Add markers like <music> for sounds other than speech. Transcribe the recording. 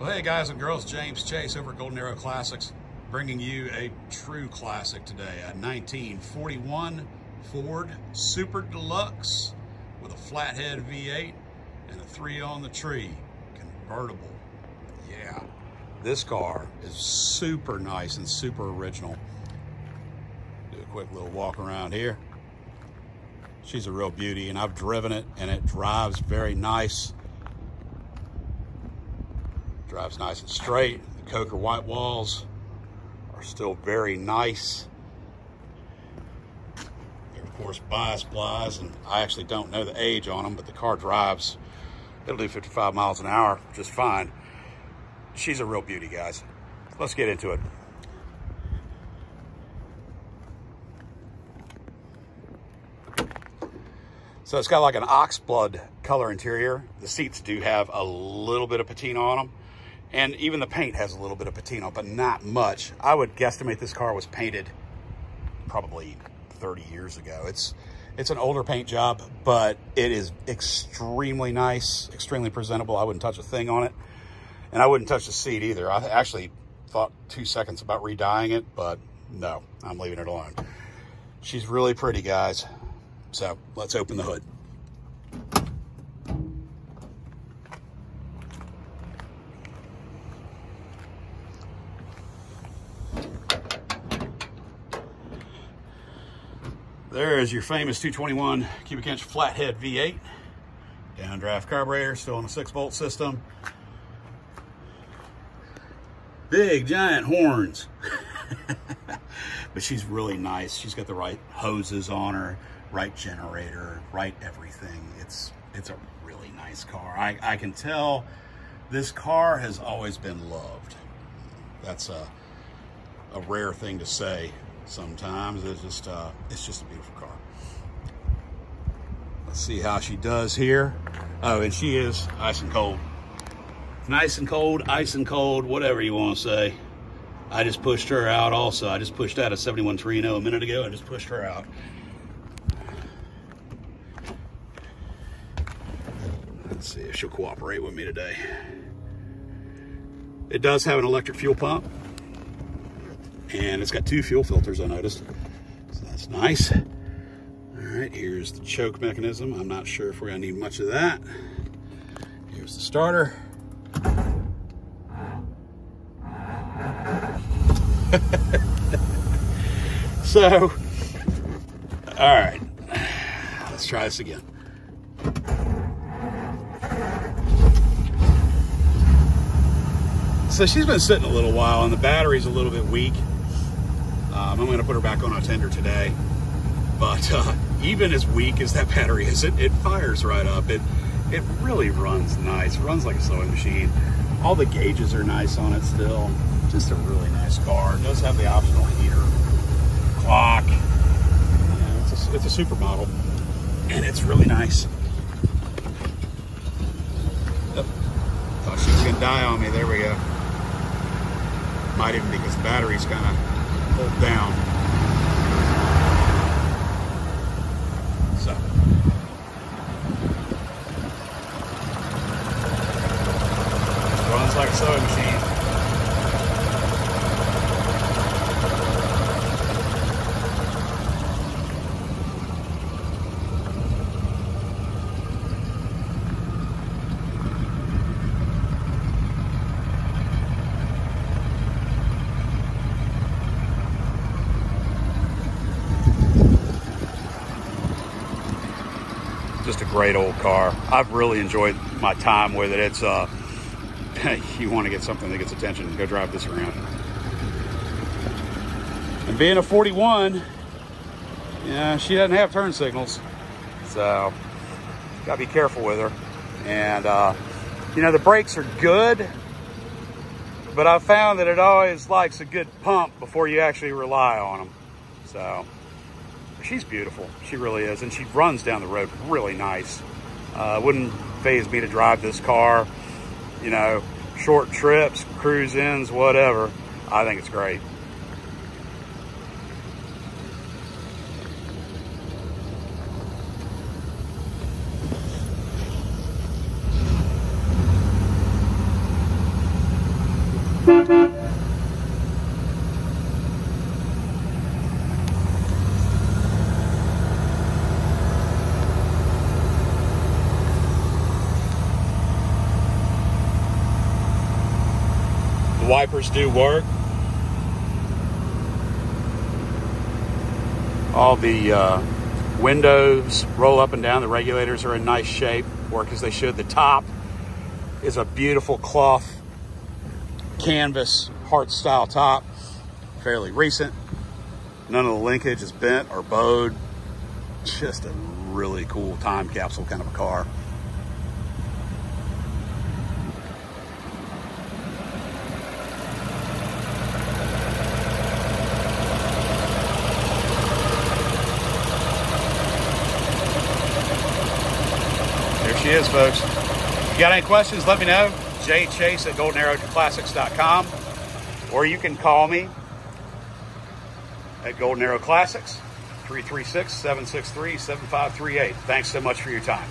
Well, hey guys and girls, James Chase over at Golden Arrow Classics, bringing you a true classic today, a 1941 Ford Super Deluxe with a flathead V8 and a three on the tree convertible. Yeah, this car is super nice and super original. Do a quick little walk around here. She's a real beauty and I've driven it and it drives very nice. Drives nice and straight. The Coker white walls are still very nice. They're of course bias plies, and I actually don't know the age on them, but the car drives. It'll do 55 miles an hour just fine. She's a real beauty, guys. Let's get into it. So it's got like an ox blood color interior. The seats do have a little bit of patina on them. And even the paint has a little bit of patina, but not much. I would guesstimate this car was painted probably 30 years ago. It's it's an older paint job, but it is extremely nice, extremely presentable. I wouldn't touch a thing on it. And I wouldn't touch the seat either. I actually thought two seconds about redying it, but no, I'm leaving it alone. She's really pretty, guys. So let's open the hood. There's your famous 221 cubic inch flathead V8. Downdraft carburetor, still on a six volt system. Big giant horns. <laughs> but she's really nice. She's got the right hoses on her, right generator, right everything. It's it's a really nice car. I, I can tell this car has always been loved. That's a, a rare thing to say sometimes. It's just, uh, it's just a beautiful car. Let's see how she does here. Oh, and she is ice and cold. Nice and cold, ice and cold, whatever you want to say. I just pushed her out also. I just pushed out a 71 Torino a minute ago. I just pushed her out. Let's see if she'll cooperate with me today. It does have an electric fuel pump. And it's got two fuel filters, I noticed. So that's nice. All right, here's the choke mechanism. I'm not sure if we're gonna need much of that. Here's the starter. <laughs> so, all right, let's try this again. So she's been sitting a little while and the battery's a little bit weak. Um, I'm going to put her back on a tender today. But uh, even as weak as that battery is, it, it fires right up. It it really runs nice. runs like a sewing machine. All the gauges are nice on it still. Just a really nice car. It does have the optional heater, clock. Yeah, it's, a, it's a super model, and it's really nice. Yep. Thought she was gonna die on me. There we go. Might even be because the battery's kind of pulled down. So. Runs like a sewing machine. Just a great old car. I've really enjoyed my time with it. It's uh, <laughs> you want to get something that gets attention, go drive this around. And being a 41, yeah, she doesn't have turn signals, so gotta be careful with her. And uh, you know the brakes are good, but I found that it always likes a good pump before you actually rely on them. So she's beautiful. She really is. And she runs down the road really nice. Uh, wouldn't phase me to drive this car, you know, short trips, cruise ins, whatever. I think it's great. The wipers do work. All the uh, windows roll up and down. The regulators are in nice shape, work as they should. The top is a beautiful cloth canvas heart style top, fairly recent. None of the linkage is bent or bowed. Just a really cool time capsule kind of a car. Is, folks. You got any questions, let me know. Jay Chase at goldenarrowclassics.com or you can call me at Golden Arrow Classics, 336 763 7538. Thanks so much for your time.